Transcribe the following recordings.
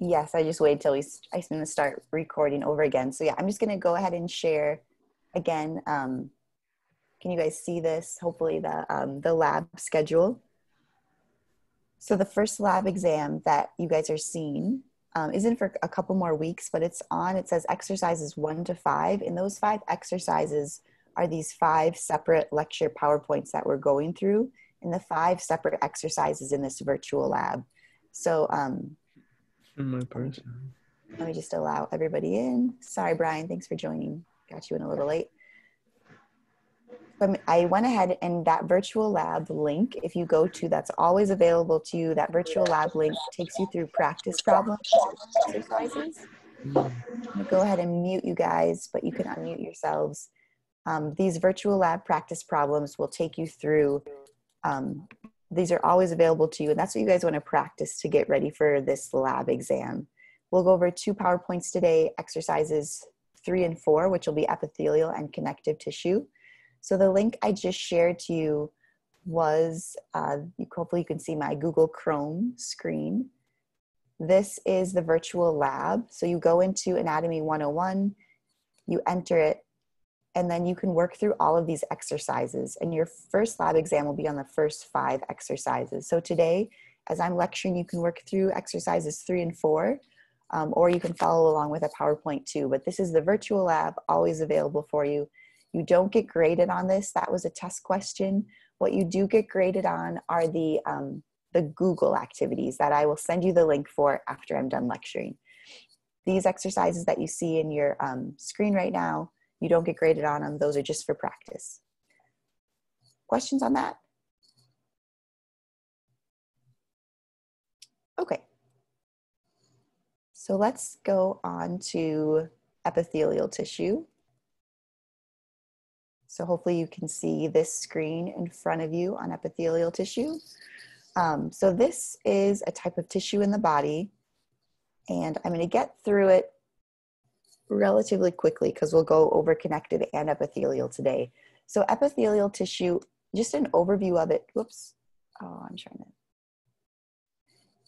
Yes, I just waited till we, I'm to start recording over again. So yeah, I'm just going to go ahead and share again. Um, can you guys see this? Hopefully the, um, the lab schedule. So the first lab exam that you guys are seeing um, isn't for a couple more weeks, but it's on, it says exercises one to five. And those five exercises are these five separate lecture PowerPoints that we're going through and the five separate exercises in this virtual lab. So um, in my person. let me just allow everybody in. Sorry, Brian, thanks for joining. Got you in a little late. But I went ahead and that virtual lab link, if you go to, that's always available to you. That virtual lab link takes you through practice problems exercises. Go ahead and mute you guys, but you can unmute yourselves. Um, these virtual lab practice problems will take you through. Um, these are always available to you, and that's what you guys want to practice to get ready for this lab exam. We'll go over two PowerPoints today, exercises three and four, which will be epithelial and connective tissue. So the link I just shared to you was, uh, you, hopefully you can see my Google Chrome screen. This is the virtual lab. So you go into Anatomy 101, you enter it, and then you can work through all of these exercises. And your first lab exam will be on the first five exercises. So today, as I'm lecturing, you can work through exercises three and four, um, or you can follow along with a PowerPoint too. But this is the virtual lab, always available for you. You don't get graded on this. That was a test question. What you do get graded on are the, um, the Google activities that I will send you the link for after I'm done lecturing. These exercises that you see in your um, screen right now, you don't get graded on them. Those are just for practice. Questions on that? Okay. So let's go on to epithelial tissue. So hopefully you can see this screen in front of you on epithelial tissue. Um, so this is a type of tissue in the body and I'm going to get through it relatively quickly because we'll go over connective and epithelial today. So epithelial tissue, just an overview of it. Whoops. Oh, I'm trying to.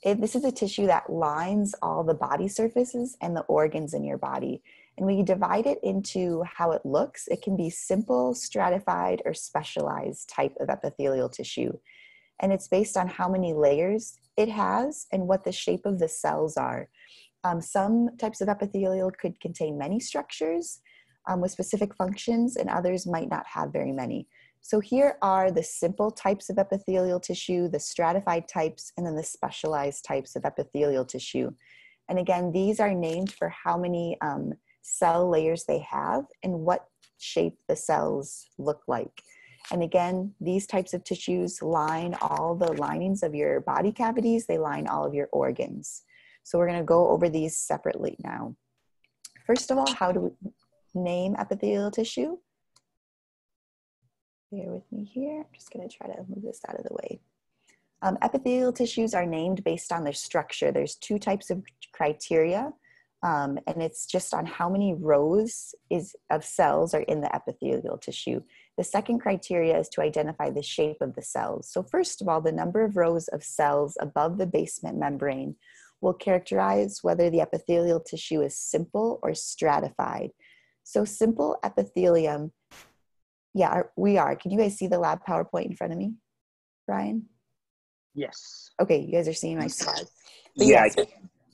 It, this is a tissue that lines all the body surfaces and the organs in your body. And you divide it into how it looks, it can be simple, stratified, or specialized type of epithelial tissue. And it's based on how many layers it has and what the shape of the cells are. Um, some types of epithelial could contain many structures um, with specific functions, and others might not have very many. So here are the simple types of epithelial tissue, the stratified types, and then the specialized types of epithelial tissue. And again, these are named for how many um, cell layers they have and what shape the cells look like. And again, these types of tissues line all the linings of your body cavities, they line all of your organs. So we're going to go over these separately now. First of all, how do we name epithelial tissue? Bear with me here. I'm just going to try to move this out of the way. Um, epithelial tissues are named based on their structure. There's two types of criteria, um, and it's just on how many rows is, of cells are in the epithelial tissue. The second criteria is to identify the shape of the cells. So first of all, the number of rows of cells above the basement membrane will characterize whether the epithelial tissue is simple or stratified. So simple epithelium, yeah, we are. Can you guys see the lab PowerPoint in front of me, Brian? Yes. Okay, you guys are seeing my slides. But yeah. Yes.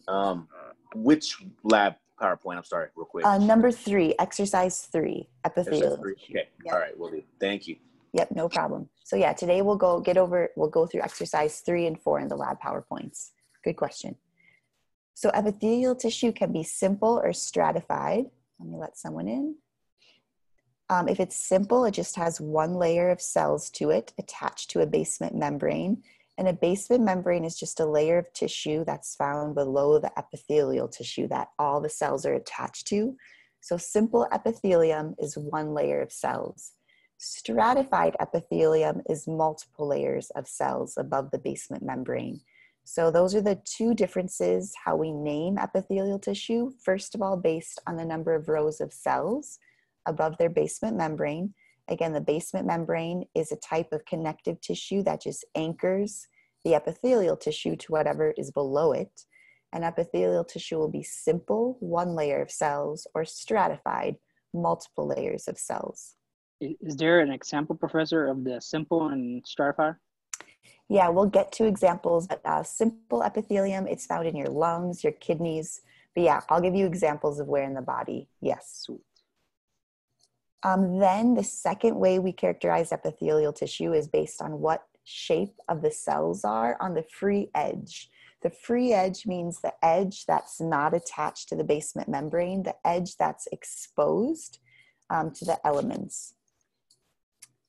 Um, which lab PowerPoint? I'm sorry, real quick. Uh, number three, exercise three, epithelial. Three. Okay. Yep. All right, we'll do. Thank you. Yep, no problem. So yeah, today we'll go get over. We'll go through exercise three and four in the lab PowerPoints. Good question. So epithelial tissue can be simple or stratified. Let me let someone in. Um, if it's simple, it just has one layer of cells to it attached to a basement membrane. And a basement membrane is just a layer of tissue that's found below the epithelial tissue that all the cells are attached to. So simple epithelium is one layer of cells. Stratified epithelium is multiple layers of cells above the basement membrane. So those are the two differences how we name epithelial tissue. First of all, based on the number of rows of cells above their basement membrane. Again, the basement membrane is a type of connective tissue that just anchors the epithelial tissue to whatever is below it. And epithelial tissue will be simple, one layer of cells, or stratified, multiple layers of cells. Is there an example, Professor, of the simple and stratified? Yeah, we'll get to examples, but uh, simple epithelium, it's found in your lungs, your kidneys. But yeah, I'll give you examples of where in the body. Yes. Um, then the second way we characterize epithelial tissue is based on what shape of the cells are on the free edge. The free edge means the edge that's not attached to the basement membrane, the edge that's exposed um, to the elements.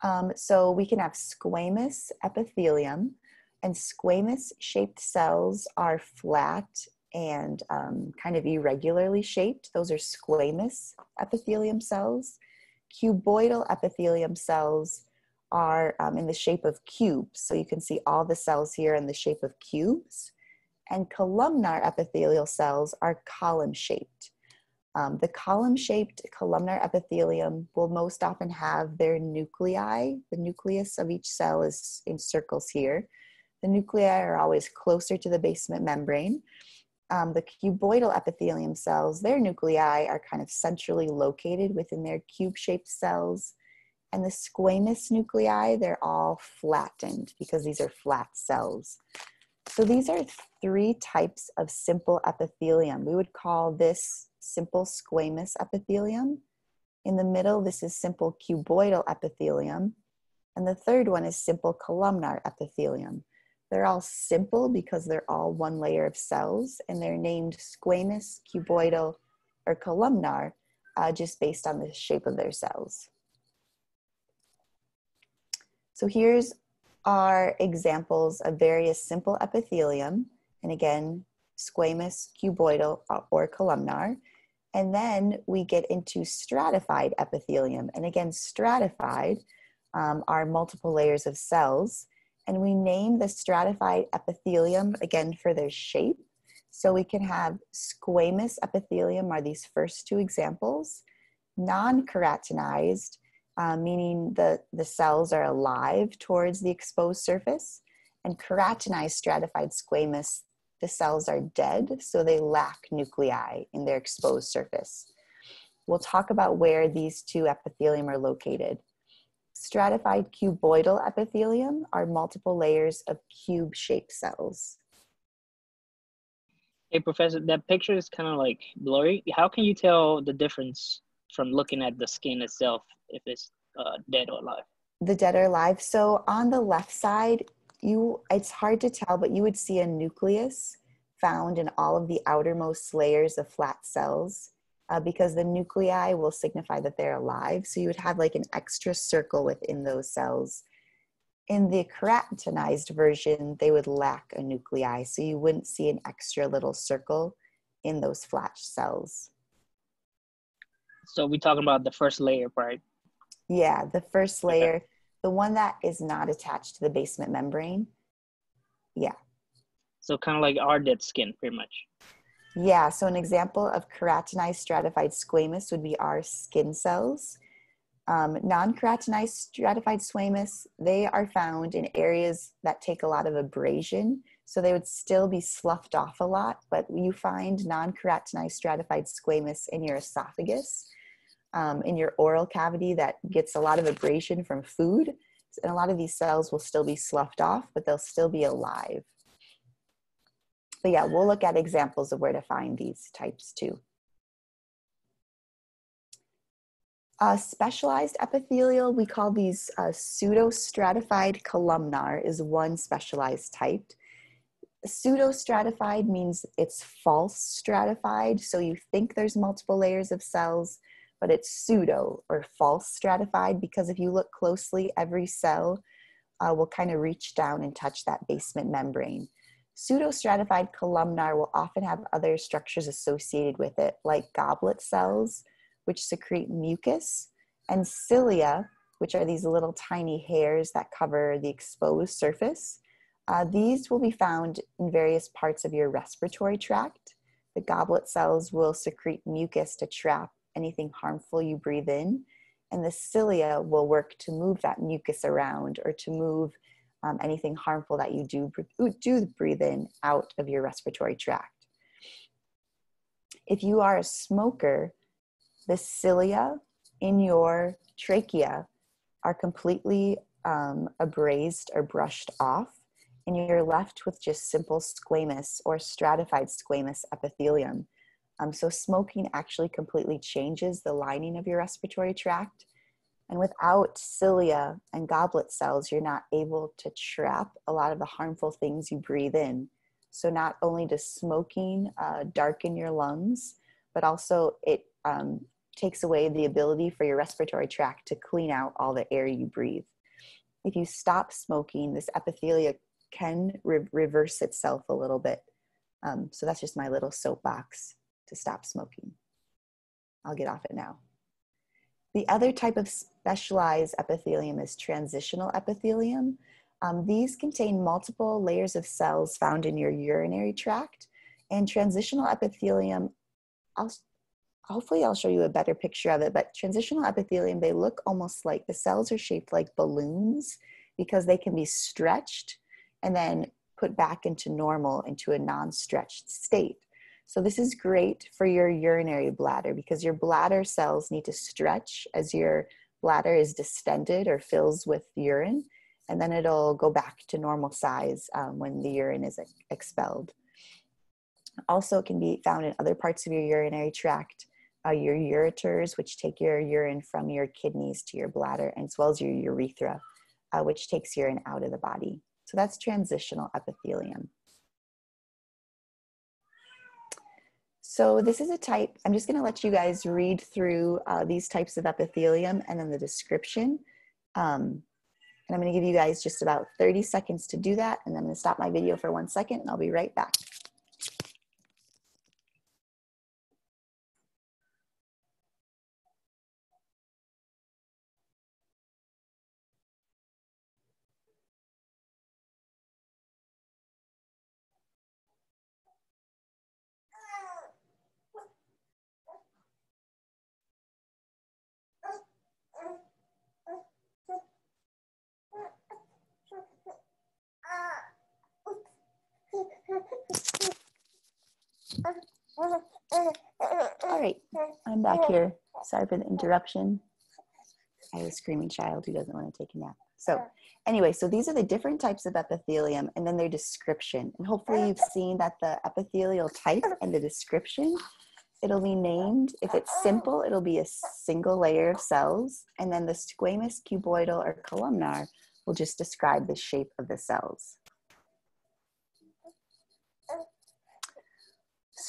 Um, so we can have squamous epithelium, and squamous shaped cells are flat and um, kind of irregularly shaped. Those are squamous epithelium cells. Cuboidal epithelium cells are um, in the shape of cubes. So you can see all the cells here in the shape of cubes. And columnar epithelial cells are column shaped. Um, the column shaped columnar epithelium will most often have their nuclei. The nucleus of each cell is in circles here. The nuclei are always closer to the basement membrane. Um, the cuboidal epithelium cells, their nuclei are kind of centrally located within their cube shaped cells. And the squamous nuclei, they're all flattened because these are flat cells. So these are three types of simple epithelium. We would call this simple squamous epithelium. In the middle, this is simple cuboidal epithelium. And the third one is simple columnar epithelium. They're all simple because they're all one layer of cells and they're named squamous, cuboidal, or columnar uh, just based on the shape of their cells. So here's our examples of various simple epithelium. And again, squamous, cuboidal, or columnar. And then we get into stratified epithelium. And again, stratified um, are multiple layers of cells. And we name the stratified epithelium again for their shape. So we can have squamous epithelium are these first two examples. Non-keratinized, uh, meaning the, the cells are alive towards the exposed surface. And keratinized stratified squamous, the cells are dead, so they lack nuclei in their exposed surface. We'll talk about where these two epithelium are located. Stratified cuboidal epithelium are multiple layers of cube shaped cells. Hey, Professor, that picture is kind of like blurry. How can you tell the difference from looking at the skin itself if it's uh, dead or alive? The dead or alive. So on the left side, you it's hard to tell, but you would see a nucleus found in all of the outermost layers of flat cells uh, because the nuclei will signify that they're alive. So you would have like an extra circle within those cells. In the keratinized version, they would lack a nuclei, so you wouldn't see an extra little circle in those flat cells. So we're talking about the first layer, right? Yeah, the first layer, the one that is not attached to the basement membrane. Yeah. So kind of like our dead skin, pretty much. Yeah, so an example of keratinized stratified squamous would be our skin cells. Um, non-keratinized stratified squamous, they are found in areas that take a lot of abrasion, so they would still be sloughed off a lot, but you find non-keratinized stratified squamous in your esophagus, um, in your oral cavity that gets a lot of abrasion from food, and a lot of these cells will still be sloughed off, but they'll still be alive. But yeah, we'll look at examples of where to find these types too. Uh, specialized epithelial, we call these uh, pseudostratified columnar is one specialized type. Pseudostratified means it's false stratified, so you think there's multiple layers of cells, but it's pseudo or false stratified because if you look closely, every cell uh, will kind of reach down and touch that basement membrane. Pseudostratified columnar will often have other structures associated with it, like goblet cells, which secrete mucus, and cilia, which are these little tiny hairs that cover the exposed surface. Uh, these will be found in various parts of your respiratory tract. The goblet cells will secrete mucus to trap anything harmful you breathe in, and the cilia will work to move that mucus around or to move um, anything harmful that you do, do breathe in out of your respiratory tract. If you are a smoker, the cilia in your trachea are completely um, abrased or brushed off, and you're left with just simple squamous or stratified squamous epithelium. Um, so, smoking actually completely changes the lining of your respiratory tract. And without cilia and goblet cells, you're not able to trap a lot of the harmful things you breathe in. So, not only does smoking uh, darken your lungs, but also it um, takes away the ability for your respiratory tract to clean out all the air you breathe. If you stop smoking, this epithelia can re- reverse itself a little bit. Um, so that's just my little soapbox to stop smoking. I'll get off it now. The other type of specialized epithelium is transitional epithelium. Um, these contain multiple layers of cells found in your urinary tract. And transitional epithelium, I'll, hopefully I'll show you a better picture of it, but transitional epithelium, they look almost like the cells are shaped like balloons because they can be stretched and then put back into normal into a non-stretched state. So this is great for your urinary bladder because your bladder cells need to stretch as your bladder is distended or fills with urine, and then it'll go back to normal size um, when the urine is expelled. Also, it can be found in other parts of your urinary tract, uh, your ureters, which take your urine from your kidneys to your bladder, and as well as your urethra, uh, which takes urine out of the body. So that's transitional epithelium. So this is a type, I'm just gonna let you guys read through uh, these types of epithelium and then the description. Um, and I'm gonna give you guys just about 30 seconds to do that. And I'm gonna stop my video for one second and I'll be right back. All right, I'm back here. Sorry for the interruption. I have a screaming child who doesn't want to take a nap. So anyway, so these are the different types of epithelium and then their description. And hopefully you've seen that the epithelial type and the description, it'll be named, if it's simple, it'll be a single layer of cells. And then the squamous, cuboidal, or columnar will just describe the shape of the cells.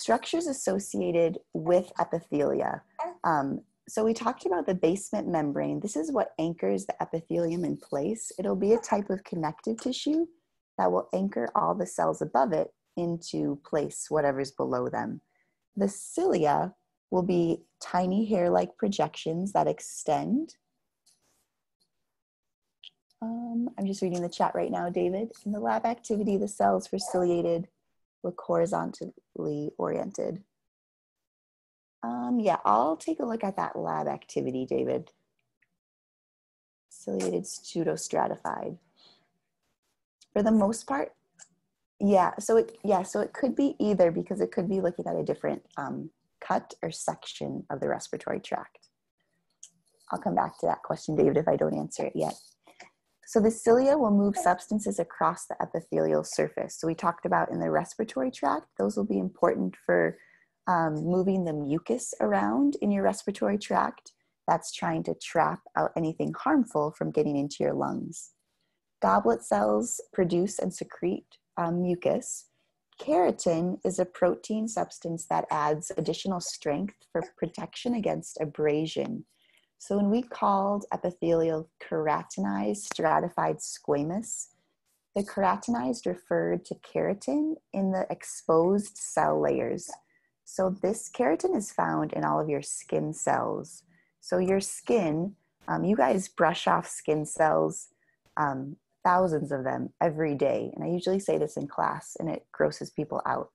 Structures associated with epithelia. Um, so we talked about the basement membrane. This is what anchors the epithelium in place. It'll be a type of connective tissue that will anchor all the cells above it into place, whatever's below them. The cilia will be tiny hair-like projections that extend. Um, I'm just reading the chat right now, David. In the lab activity, the cells were ciliated look horizontally oriented. Um, yeah, I'll take a look at that lab activity, David. Ciliated pseudostratified. For the most part, yeah, so it yeah, so it could be either because it could be looking at a different um, cut or section of the respiratory tract. I'll come back to that question, David, if I don't answer it yet. So the cilia will move substances across the epithelial surface. So we talked about in the respiratory tract, those will be important for um, moving the mucus around in your respiratory tract. That's trying to trap out anything harmful from getting into your lungs. Goblet cells produce and secrete um, mucus. Keratin is a protein substance that adds additional strength for protection against abrasion so when we called epithelial keratinized stratified squamous, the keratinized referred to keratin in the exposed cell layers. So this keratin is found in all of your skin cells. So your skin, um, you guys brush off skin cells, um, thousands of them every day. And I usually say this in class and it grosses people out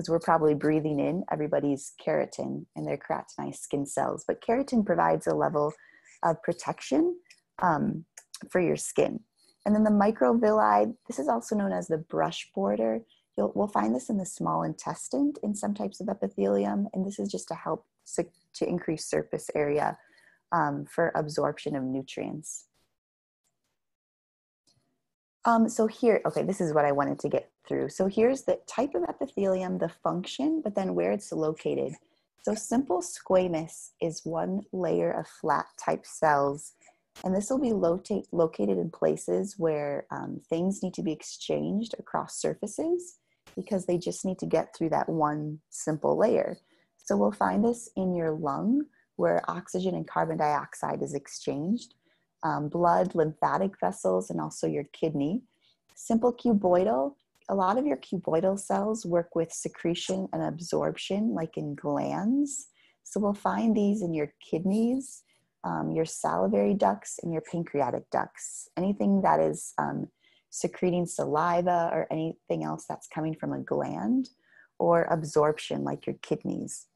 because we're probably breathing in everybody's keratin and their keratinized skin cells. But keratin provides a level of protection um, for your skin. And then the microvilli, this is also known as the brush border. You'll, we'll find this in the small intestine in some types of epithelium, and this is just to help to, increase surface area um, for absorption of nutrients. Um, so here, okay, this is what I wanted to get through. So here's the type of epithelium, the function, but then where it's located. So simple squamous is one layer of flat type cells, and this will be locate, located in places where um, things need to be exchanged across surfaces because they just need to get through that one simple layer. So we'll find this in your lung where oxygen and carbon dioxide is exchanged um, blood, lymphatic vessels, and also your kidney. Simple cuboidal, a lot of your cuboidal cells work with secretion and absorption, like in glands. So we'll find these in your kidneys, um, your salivary ducts, and your pancreatic ducts. Anything that is um, secreting saliva or anything else that's coming from a gland, or absorption, like your kidneys.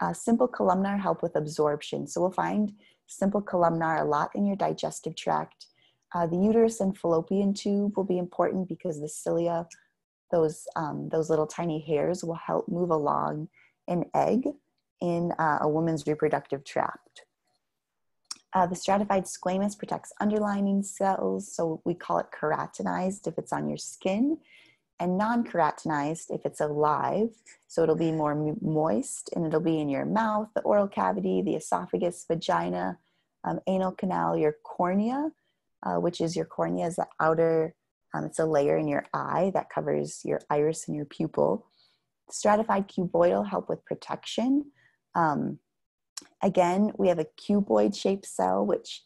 Uh, simple columnar help with absorption. So we'll find simple columnar a lot in your digestive tract. Uh, the uterus and fallopian tube will be important because the cilia, those, um, those little tiny hairs, will help move along an egg in uh, a woman's reproductive tract. Uh, the stratified squamous protects underlining cells, so we call it keratinized if it's on your skin and non-keratinized if it's alive. So it'll be more moist and it'll be in your mouth, the oral cavity, the esophagus, vagina, um, anal canal, your cornea, uh, which is your cornea is the outer, um, it's a layer in your eye that covers your iris and your pupil. Stratified cuboidal help with protection. Um, again, we have a cuboid shaped cell, which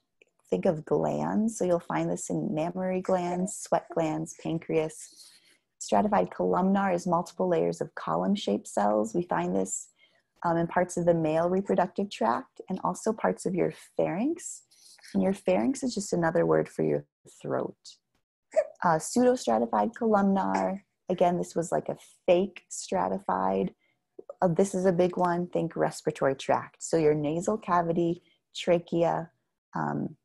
think of glands. So you'll find this in mammary glands, sweat glands, pancreas, Stratified columnar is multiple layers of column-shaped cells. We find this um, in parts of the male reproductive tract and also parts of your pharynx. And your pharynx is just another word for your throat. Uh, pseudostratified columnar, again, this was like a fake stratified. Uh, this is a big one, think respiratory tract. So your nasal cavity, trachea, um,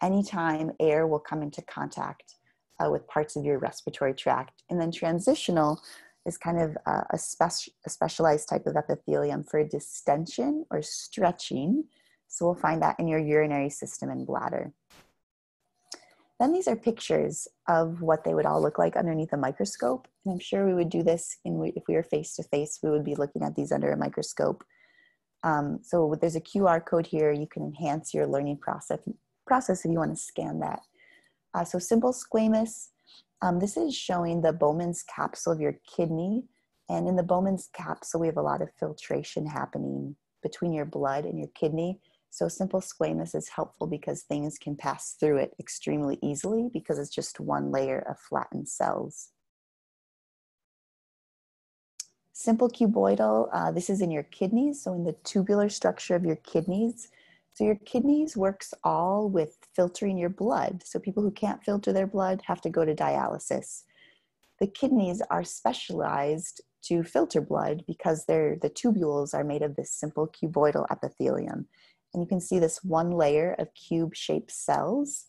anytime air will come into contact uh, with parts of your respiratory tract. And then transitional is kind of a, spec- a specialized type of epithelium for distension or stretching. So we'll find that in your urinary system and bladder. Then these are pictures of what they would all look like underneath a microscope. And I'm sure we would do this in, if we were face to face, we would be looking at these under a microscope. Um, so there's a QR code here. You can enhance your learning process, process if you want to scan that. Uh, so simple squamous, um, this is showing the Bowman's capsule of your kidney. And in the Bowman's capsule, we have a lot of filtration happening between your blood and your kidney. So simple squamous is helpful because things can pass through it extremely easily because it's just one layer of flattened cells. Simple cuboidal, uh, this is in your kidneys. So in the tubular structure of your kidneys, so your kidneys works all with filtering your blood. So people who can't filter their blood have to go to dialysis. The kidneys are specialized to filter blood because they're, the tubules are made of this simple cuboidal epithelium. And you can see this one layer of cube-shaped cells.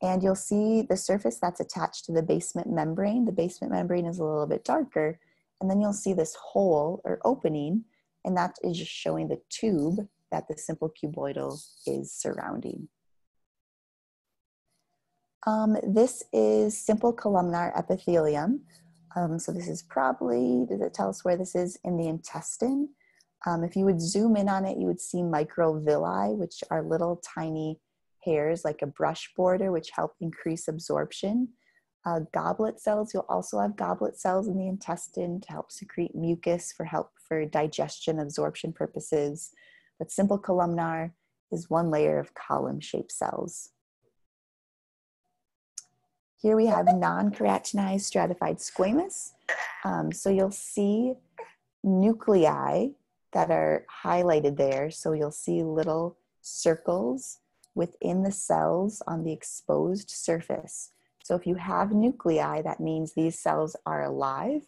And you'll see the surface that's attached to the basement membrane. The basement membrane is a little bit darker. And then you'll see this hole or opening, and that is just showing the tube that the simple cuboidal is surrounding. Um, this is simple columnar epithelium. Um, so this is probably, does it tell us where this is? In the intestine. Um, if you would zoom in on it, you would see microvilli, which are little tiny hairs like a brush border, which help increase absorption. Uh, goblet cells, you'll also have goblet cells in the intestine to help secrete mucus for help for digestion absorption purposes. But simple columnar is one layer of column-shaped cells. Here we have non-keratinized stratified squamous. Um, so you'll see nuclei that are highlighted there. So you'll see little circles within the cells on the exposed surface. So if you have nuclei, that means these cells are alive.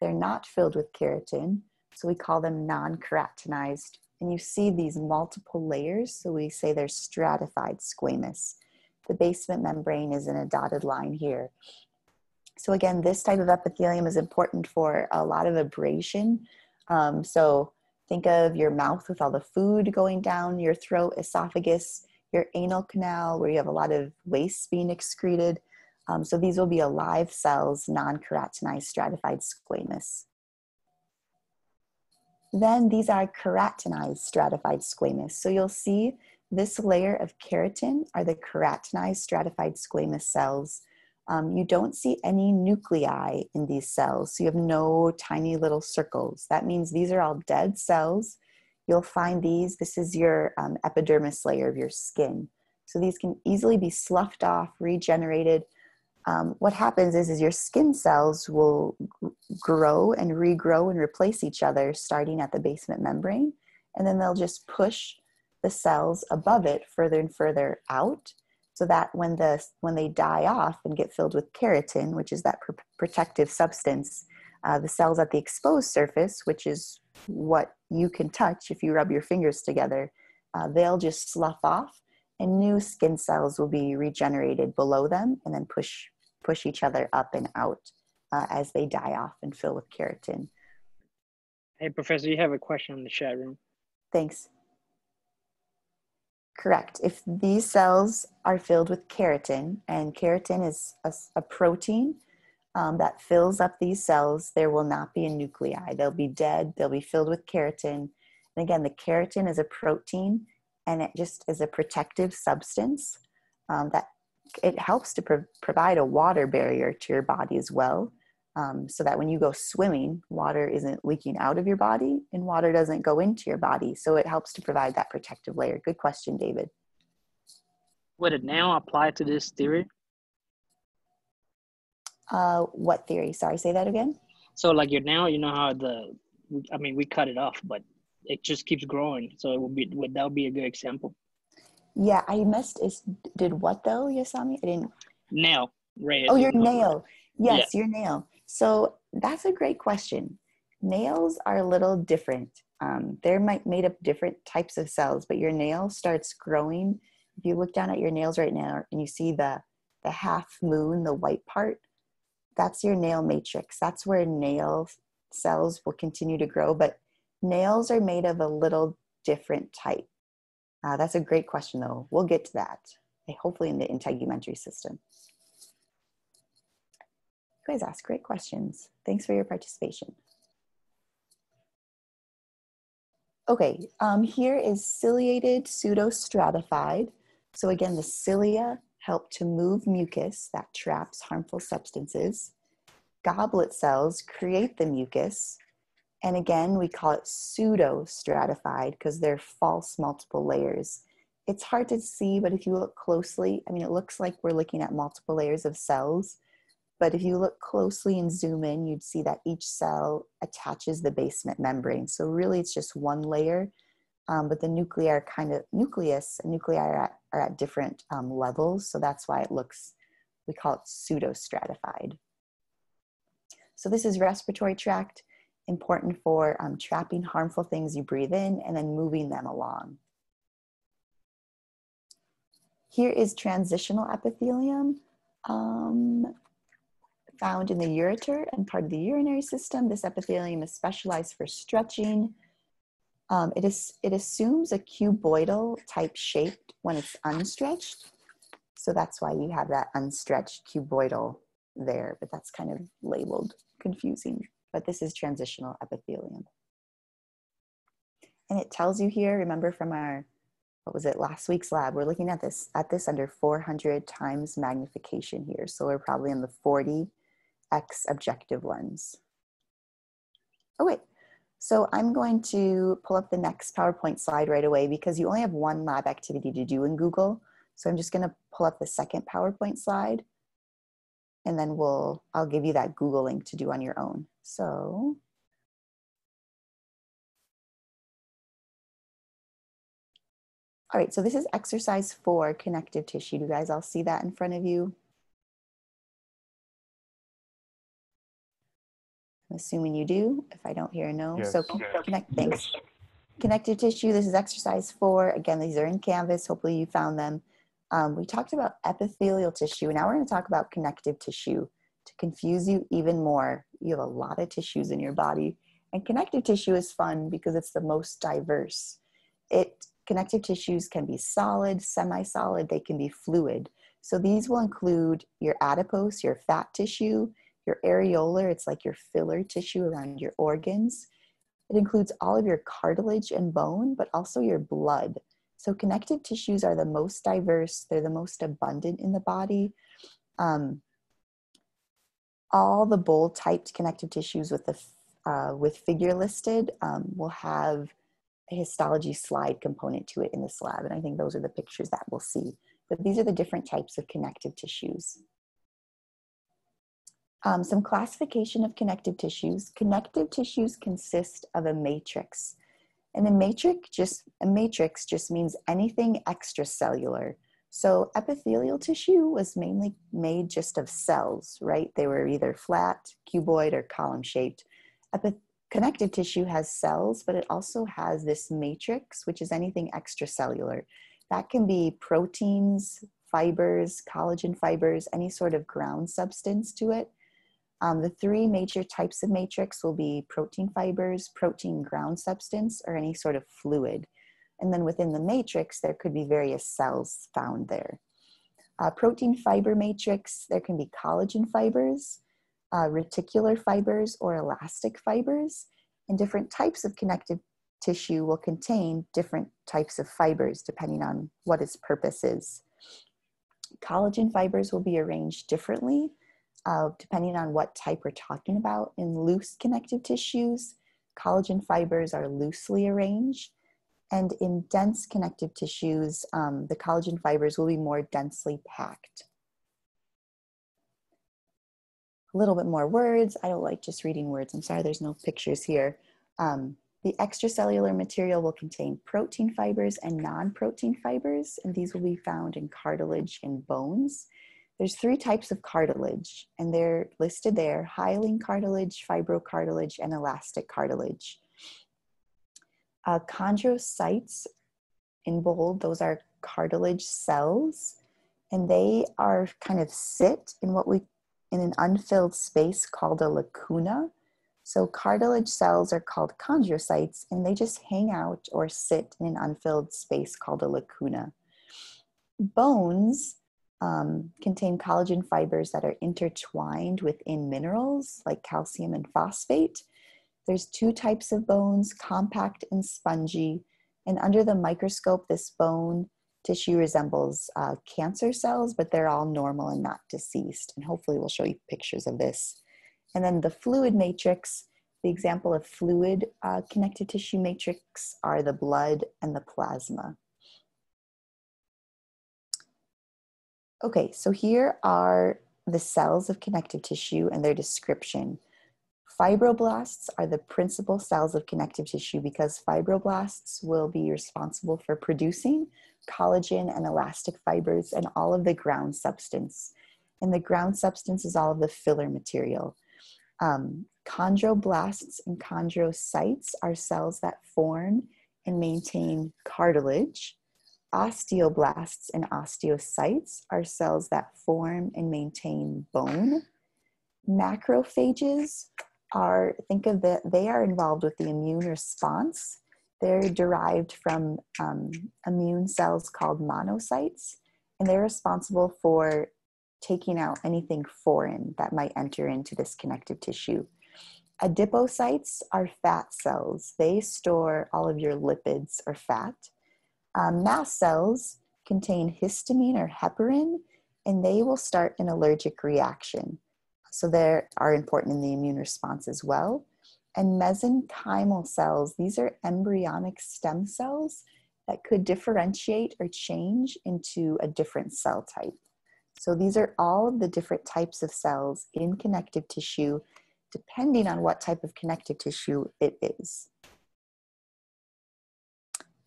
They're not filled with keratin. So we call them non-keratinized and you see these multiple layers. So we say they're stratified squamous. The basement membrane is in a dotted line here. So again, this type of epithelium is important for a lot of abrasion. Um, so think of your mouth with all the food going down your throat, esophagus, your anal canal, where you have a lot of waste being excreted. Um, so these will be alive cells, non-keratinized stratified squamous. Then these are keratinized stratified squamous. So you'll see this layer of keratin are the keratinized stratified squamous cells. Um, you don't see any nuclei in these cells, so you have no tiny little circles. That means these are all dead cells. You'll find these, this is your um, epidermis layer of your skin. So these can easily be sloughed off, regenerated. Um, what happens is, is your skin cells will grow and regrow and replace each other starting at the basement membrane. And then they'll just push the cells above it further and further out so that when the when they die off and get filled with keratin which is that pr- protective substance uh, the cells at the exposed surface which is what you can touch if you rub your fingers together uh, they'll just slough off and new skin cells will be regenerated below them and then push push each other up and out uh, as they die off and fill with keratin Hey, Professor, you have a question in the chat room. thanks Correct. If these cells are filled with keratin, and keratin is a, a protein um, that fills up these cells, there will not be a nuclei. They'll be dead, they'll be filled with keratin. And again, the keratin is a protein and it just is a protective substance um, that it helps to pro- provide a water barrier to your body as well. Um, so that when you go swimming, water isn't leaking out of your body and water doesn't go into your body. So it helps to provide that protective layer. Good question, David. Would it now apply to this theory? Uh, what theory? Sorry, say that again. So, like you're now, you know how the, I mean, we cut it off, but it just keeps growing. So it would be, would that be a good example? Yeah, I missed. Is did what though, Yasami? I didn't. Nail? Oh, your nail. Yes, your nail. So that's a great question. Nails are a little different. Um, they're made up different types of cells, but your nail starts growing. If you look down at your nails right now and you see the the half moon, the white part, that's your nail matrix. That's where nail cells will continue to grow. But nails are made of a little different type. Uh, that's a great question, though. We'll get to that, hopefully in the integumentary system. You guys ask great questions. Thanks for your participation. Okay, um, here is ciliated pseudostratified. So again, the cilia help to move mucus that traps harmful substances. Goblet cells create the mucus. And again, we call it pseudostratified because they're false multiple layers. It's hard to see, but if you look closely, I mean, it looks like we're looking at multiple layers of cells, but if you look closely and zoom in, you'd see that each cell attaches the basement membrane. So really it's just one layer, um, but the nuclei are kind of, nucleus and nuclei are at, are at different um, levels. So that's why it looks, we call it pseudo-stratified. So this is respiratory tract, important for um, trapping harmful things you breathe in and then moving them along. Here is transitional epithelium. Um, found in the ureter and part of the urinary system. This epithelium is specialized for stretching. Um, it, is, it assumes a cuboidal type shape when it's unstretched. So that's why you have that unstretched cuboidal there, but that's kind of labeled confusing. But this is transitional epithelium. And it tells you here, remember from our, what was it, last week's lab, we're looking at this, at this under 400 times magnification here. So we're probably in the 40 X objective lens. Oh wait, so I'm going to pull up the next PowerPoint slide right away because you only have one lab activity to do in Google. So I'm just gonna pull up the second PowerPoint slide and then we'll, I'll give you that Google link to do on your own. So. All right, so this is exercise four, connective tissue. Do You guys all see that in front of you? I'm assuming you do. If I don't hear a no. Yes. So connect, thanks. Connective tissue, this is exercise four. Again, these are in Canvas. Hopefully you found them. Um, we talked about epithelial tissue. And now we're going to talk about connective tissue to confuse you even more, you have a lot of tissues in your body. And connective tissue is fun because it's the most diverse. It connective tissues can be solid, semi-solid, they can be fluid. So these will include your adipose, your fat tissue, your areolar, it's like your filler tissue around your organs. It includes all of your cartilage and bone, but also your blood. So connective tissues are the most diverse, they're the most abundant in the body. Um, all the bold typed connective tissues with the uh, with figure listed um, will have a histology slide component to it in this lab. And I think those are the pictures that we'll see. But these are the different types of connective tissues. Um, some classification of connective tissues. Connective tissues consist of a matrix. And a matrix just a matrix just means anything extracellular. So epithelial tissue was mainly made just of cells, right? They were either flat, cuboid, or column shaped. Epith- connective tissue has cells, but it also has this matrix, which is anything extracellular. That can be proteins, fibers, collagen fibers, any sort of ground substance to it. Um, the three major types of matrix will be protein fibers, protein ground substance, or any sort of fluid. And then within the matrix, there could be various cells found there. Uh, protein fiber matrix, there can be collagen fibers, uh, reticular fibers, or elastic fibers. And different types of connective tissue will contain different types of fibers depending on what its purpose is. Collagen fibers will be arranged differently uh, depending on what type we're talking about. In loose connective tissues, collagen fibers are loosely arranged. And in dense connective tissues, um, the collagen fibers will be more densely packed. A little bit more words. I don't like just reading words. I'm sorry there's no pictures here. Um, the extracellular material will contain protein fibers and non-protein fibers, and these will be found in cartilage and bones. There's three types of cartilage, and they're listed there, hyaline cartilage, fibrocartilage, and elastic cartilage. Uh, chondrocytes, in bold, those are cartilage cells, and they are kind of sit in what we, in an unfilled space called a lacuna. So cartilage cells are called chondrocytes, and they just hang out or sit in an unfilled space called a lacuna. Bones um, contain collagen fibers that are intertwined within minerals like calcium and phosphate. There's two types of bones, compact and spongy. And under the microscope, this bone tissue resembles uh, cancer cells, but they're all normal and not deceased. And hopefully we'll show you pictures of this. And then the fluid matrix, the example of fluid uh, connective tissue matrix are the blood and the plasma. Okay, so here are the cells of connective tissue and their description. Fibroblasts are the principal cells of connective tissue because fibroblasts will be responsible for producing collagen and elastic fibers and all of the ground substance. And the ground substance is all of the filler material. Um, chondroblasts and chondrocytes are cells that form and maintain cartilage. Osteoblasts and osteocytes are cells that form and maintain bone. Macrophages are, think of that, they are involved with the immune response. They're derived from um, immune cells called monocytes, and they're responsible for taking out anything foreign that might enter into this connective tissue. Adipocytes are fat cells. They store all of your lipids or fat. Um, mast cells contain histamine or heparin, and they will start an allergic reaction. So they are important in the immune response as well. And mesenchymal cells, these are embryonic stem cells that could differentiate or change into a different cell type. So these are all of the different types of cells in connective tissue, depending on what type of connective tissue it is.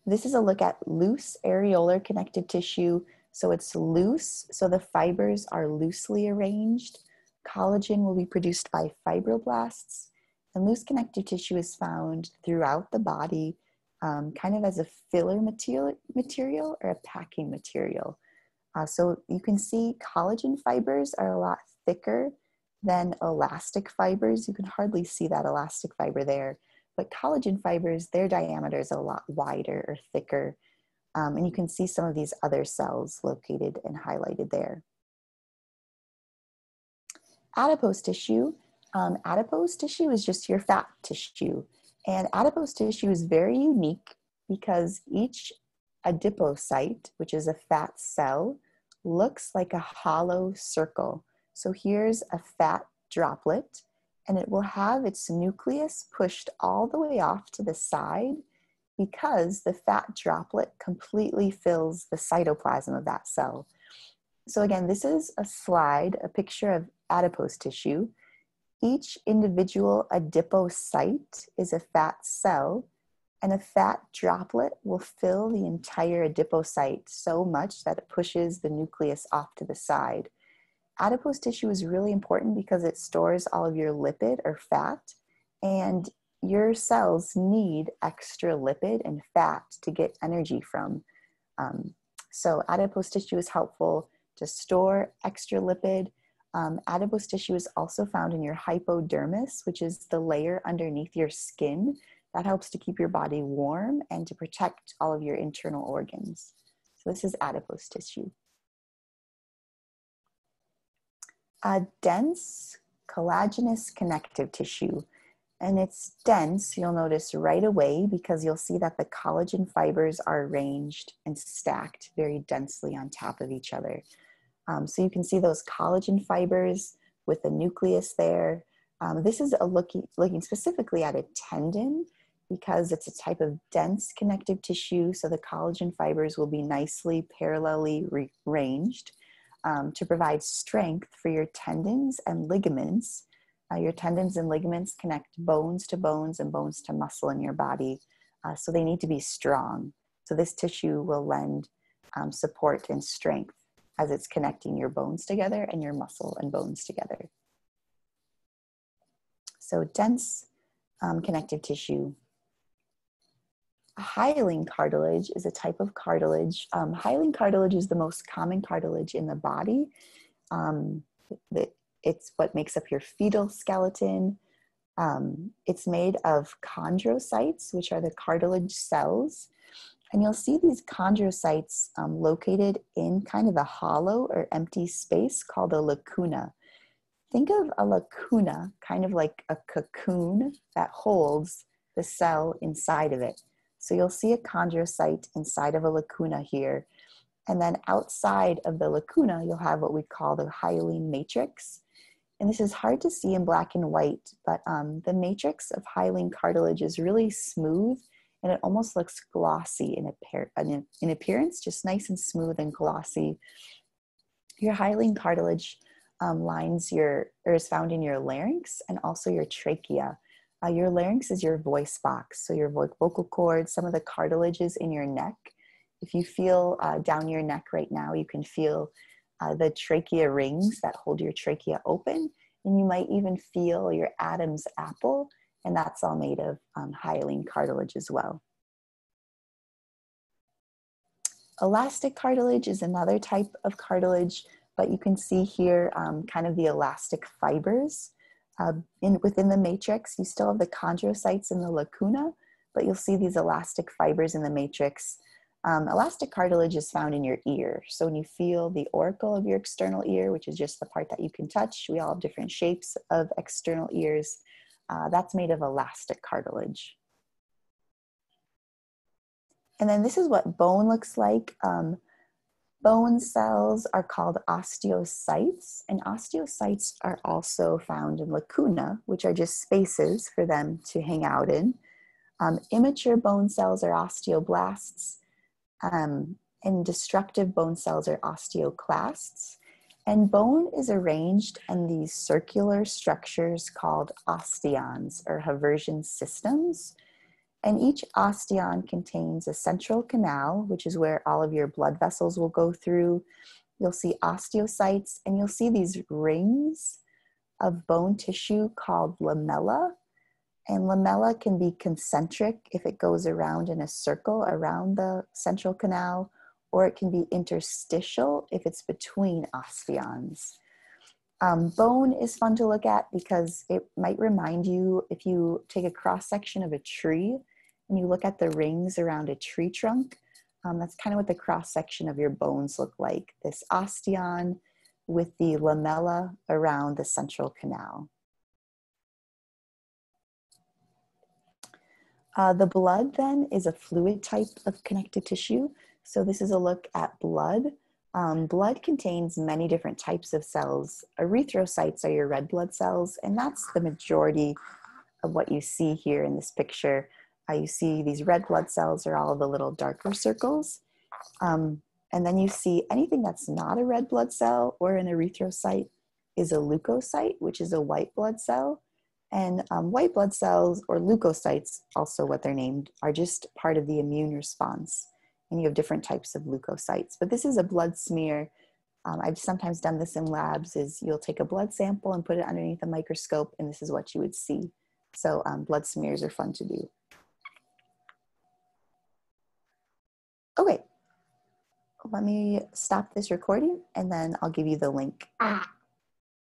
This is a look at loose areolar connective tissue. So it's loose, so the fibers are loosely arranged. Collagen will be produced by fibroblasts. And loose connective tissue is found throughout the body, um, kind of as a filler material, or a packing material. Uh, so you can see collagen fibers are a lot thicker than elastic fibers, you can hardly see that elastic fiber there, but collagen fibers, their diameter is a lot wider or thicker. Um, and you can see some of these other cells located and highlighted there. Adipose tissue. Um, adipose tissue is just your fat tissue. And adipose tissue is very unique because each adipocyte, which is a fat cell, looks like a hollow circle. So here's a fat droplet, and it will have its nucleus pushed all the way off to the side because the fat droplet completely fills the cytoplasm of that cell. So again, this is a slide, a picture of adipose tissue. Each individual adipocyte is a fat cell, and a fat droplet will fill the entire adipocyte so much that it pushes the nucleus off to the side. Adipose tissue is really important because it stores all of your lipid or fat, and your cells need extra lipid and fat to get energy from. Um, so, adipose tissue is helpful to store extra lipid um, adipose tissue is also found in your hypodermis, which is the layer underneath your skin that helps to keep your body warm and to protect all of your internal organs. So this is adipose tissue. A dense collagenous connective tissue. And it's dense, you'll notice right away because you'll see that the collagen fibers are arranged and stacked very densely on top of each other. Um, so you can see those collagen fibers with the nucleus there. Um, this is a looking, looking specifically at a tendon because it's a type of dense connective tissue. So the collagen fibers will be nicely parallelly arranged um, to provide strength for your tendons and ligaments. Uh, your tendons and ligaments connect bones to bones and bones to muscle in your body. Uh, so they need to be strong. So this tissue will lend um, support and strength as it's connecting your bones together and your muscle and bones together. So dense um, connective tissue. Hyaline cartilage is a type of cartilage. Um, hyaline cartilage is the most common cartilage in the body. Um, it's what makes up your fetal skeleton. Um, it's made of chondrocytes, which are the cartilage cells. And you'll see these chondrocytes um, located in kind of a hollow or empty space called a lacuna. Think of a lacuna kind of like a cocoon that holds the cell inside of it. So you'll see a chondrocyte inside of a lacuna here. And then outside of the lacuna, you'll have what we call the hyaline matrix. And this is hard to see in black and white, but um, the matrix of hyaline cartilage is really smooth and it almost looks glossy in, in appearance, just nice and smooth and glossy. Your hyaline cartilage um, lines your, or is found in your larynx and also your trachea. Uh, your larynx is your voice box, so your vocal cords, some of the cartilages in your neck. If you feel uh, down your neck right now, you can feel uh, the trachea rings that hold your trachea open, and you might even feel your Adam's apple and that's all made of um, hyaline cartilage as well. Elastic cartilage is another type of cartilage, but you can see here um, kind of the elastic fibers. Uh, in, within the matrix, you still have the chondrocytes in the lacuna, but you'll see these elastic fibers in the matrix. Um, elastic cartilage is found in your ear. So when you feel the auricle of your external ear, which is just the part that you can touch, we all have different shapes of external ears. Uh, that's made of elastic cartilage. And then this is what bone looks like. Um, bone cells are called osteocytes, and osteocytes are also found in lacuna, which are just spaces for them to hang out in. Um, immature bone cells are osteoblasts, um, and destructive bone cells are osteoclasts. And bone is arranged in these circular structures called osteons or Haversian systems. And each osteon contains a central canal, which is where all of your blood vessels will go through. You'll see osteocytes, and you'll see these rings of bone tissue called lamella. And lamella can be concentric if it goes around in a circle around the central canal, or it can be interstitial if it's between osteons. Um, bone is fun to look at because it might remind you if you take a cross section of a tree and you look at the rings around a tree trunk, um, that's kind of what the cross section of your bones look like. This osteon with the lamella around the central canal. Uh, the blood then is a fluid type of connective tissue. So this is a look at blood. Um, blood contains many different types of cells. Erythrocytes are your red blood cells, and that's the majority of what you see here in this picture. Uh, you see these red blood cells are all the little darker circles. Um, and then you see anything that's not a red blood cell or an erythrocyte is a leukocyte, which is a white blood cell. And um, white blood cells, or leukocytes, also what they're named, are just part of the immune response. And you have different types of leukocytes. But this is a blood smear. Um, I've sometimes done this in labs is you'll take a blood sample and put it underneath a microscope and this is what you would see. So um, blood smears are fun to do. Okay, let me stop this recording and then I'll give you the link. Ah.